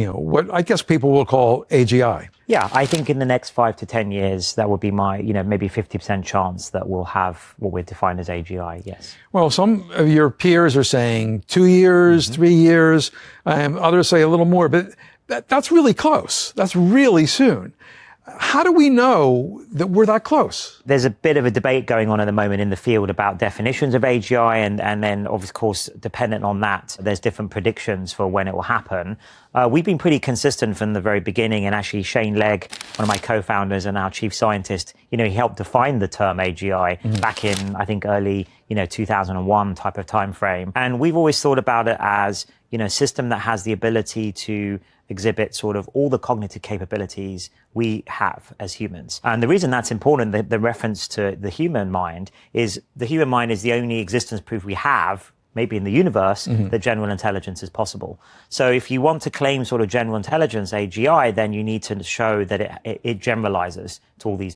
you know, what I guess people will call AGI. Yeah, I think in the next five to 10 years, that would be my, you know, maybe 50% chance that we'll have what we're defined as AGI, yes. Well, some of your peers are saying two years, mm-hmm. three years, um, others say a little more, but that, that's really close. That's really soon. How do we know that we're that close? There's a bit of a debate going on at the moment in the field about definitions of AGI, and, and then, of course, dependent on that, there's different predictions for when it will happen. Uh, we've been pretty consistent from the very beginning, and actually, Shane Legg, one of my co-founders and our chief scientist, you know, he helped define the term AGI mm-hmm. back in, I think, early, you know, 2001 type of time frame. And we've always thought about it as, you know, a system that has the ability to exhibit sort of all the cognitive capabilities we have as humans. And the reason that's important, the, the reference to the human mind, is the human mind is the only existence proof we have maybe in the universe, mm-hmm. that general intelligence is possible. So if you want to claim sort of general intelligence, AGI, then you need to show that it, it, it generalizes to all these